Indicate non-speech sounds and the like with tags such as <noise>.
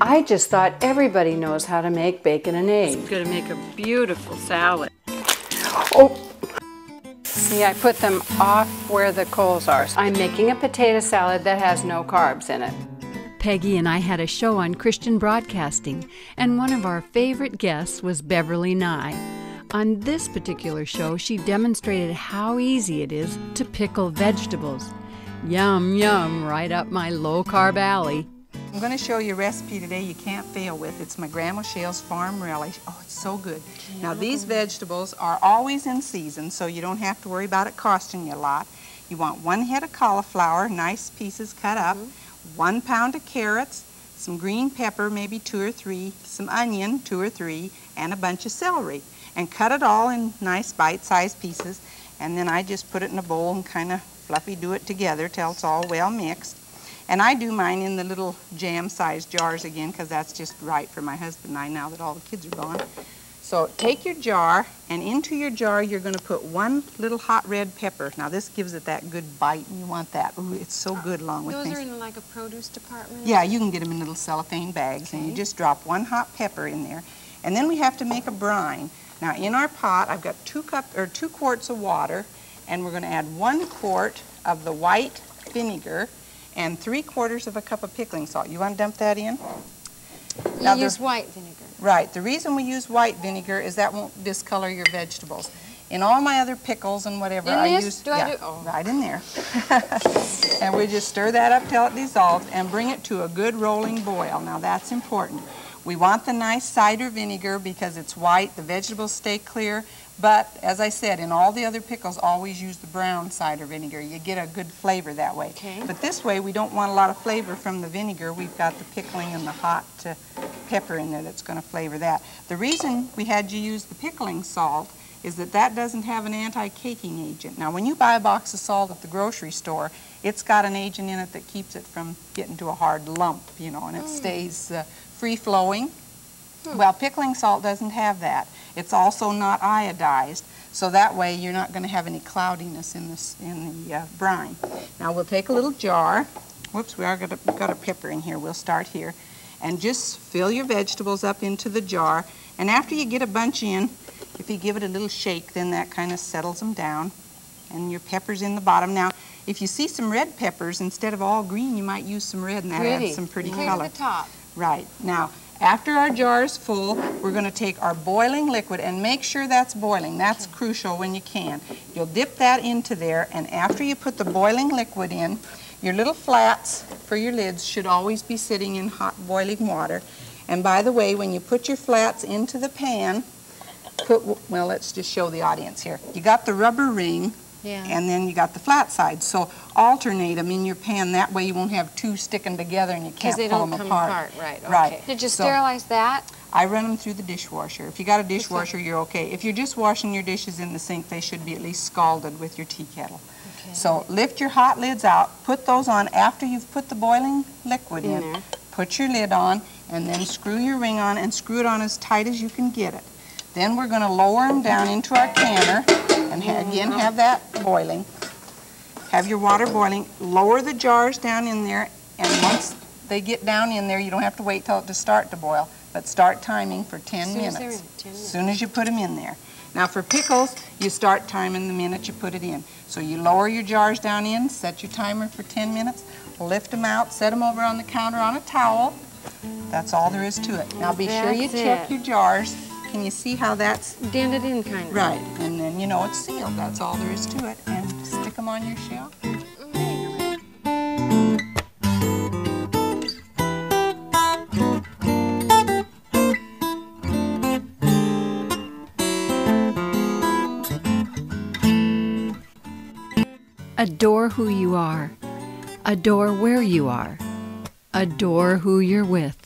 I just thought everybody knows how to make bacon and eggs. It's going to make a beautiful salad. Oh, see, I put them off where the coals are. I'm making a potato salad that has no carbs in it. Peggy and I had a show on Christian broadcasting, and one of our favorite guests was Beverly Nye. On this particular show, she demonstrated how easy it is to pickle vegetables. Yum, yum, right up my low carb alley. I'm going to show you a recipe today you can't fail with. It's my Grandma Shale's Farm Relish. Oh, it's so good. Now, these vegetables are always in season, so you don't have to worry about it costing you a lot. You want one head of cauliflower, nice pieces cut up, mm -hmm. one pound of carrots, some green pepper, maybe two or three, some onion, two or three, and a bunch of celery. And cut it all in nice bite-sized pieces. And then I just put it in a bowl and kind of fluffy do it together till it's all well mixed. And I do mine in the little jam-sized jars again because that's just right for my husband and I now that all the kids are gone. So take your jar, and into your jar you're going to put one little hot red pepper. Now this gives it that good bite, and you want that. Ooh, it's so good along with Those things. are in like a produce department? Yeah, you can get them in little cellophane bags, okay. and you just drop one hot pepper in there. And then we have to make a brine. Now in our pot, I've got two cup or two quarts of water, and we're going to add one quart of the white vinegar and three quarters of a cup of pickling salt. You want to dump that in? You now use white vinegar. Right. The reason we use white vinegar is that won't discolor your vegetables. In all my other pickles and whatever, in I this? use do yeah, I do? Oh. right in there. <laughs> and we just stir that up till it dissolves and bring it to a good rolling boil. Now that's important. We want the nice cider vinegar because it's white, the vegetables stay clear, but as I said, in all the other pickles, always use the brown cider vinegar. You get a good flavor that way. Okay. But this way, we don't want a lot of flavor from the vinegar. We've got the pickling and the hot uh, pepper in there that's going to flavor that. The reason we had you use the pickling salt is that that doesn't have an anti-caking agent. Now, when you buy a box of salt at the grocery store, it's got an agent in it that keeps it from getting to a hard lump, you know, and it mm. stays uh, free-flowing. Hmm. Well, pickling salt doesn't have that. It's also not iodized, so that way you're not going to have any cloudiness in, this, in the uh, brine. Now we'll take a little jar. Whoops, we are got a, got a pepper in here. We'll start here. And just fill your vegetables up into the jar. And after you get a bunch in, if you give it a little shake, then that kind of settles them down. And your pepper's in the bottom. Now, if you see some red peppers, instead of all green, you might use some red, and that pretty. adds some pretty Clear color. the top. Right. Now, after our jar is full, we're going to take our boiling liquid and make sure that's boiling. That's crucial when you can. You'll dip that into there, and after you put the boiling liquid in, your little flats for your lids should always be sitting in hot boiling water. And by the way, when you put your flats into the pan, put, well, let's just show the audience here. You got the rubber ring yeah. And then you got the flat side. So alternate them in your pan. That way you won't have two sticking together and you can't they pull don't them come apart. Right. Okay. Right. Did you so sterilize that? I run them through the dishwasher. If you got a dishwasher, you're okay. If you're just washing your dishes in the sink, they should be at least scalded with your tea kettle. Okay. So lift your hot lids out, put those on after you've put the boiling liquid in. in put your lid on, and then screw your ring on and screw it on as tight as you can get it. Then we're going to lower them down into our canner and ha again have that boiling. Have your water boiling. Lower the jars down in there, and once they get down in there, you don't have to wait till it to start to boil, but start timing for 10 minutes. 10 minutes. As soon as you put them in there. Now for pickles, you start timing the minute you put it in. So you lower your jars down in, set your timer for 10 minutes, lift them out, set them over on the counter on a towel. That's all there is to it. Now be that's sure you check it. your jars. Can you see how that's dented in kind of? Right, and then you know it's sealed. That's all there is to it. And stick them on your shelf. Adore who you are. Adore where you are. Adore who you're with.